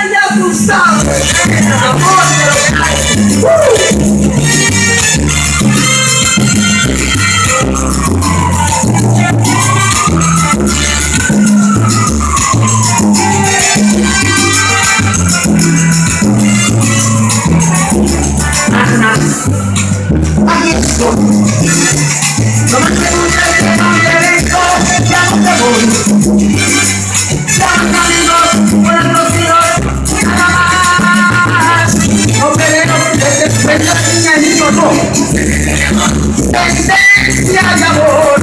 ella tú sabes, amor de lo. tendencia de amor.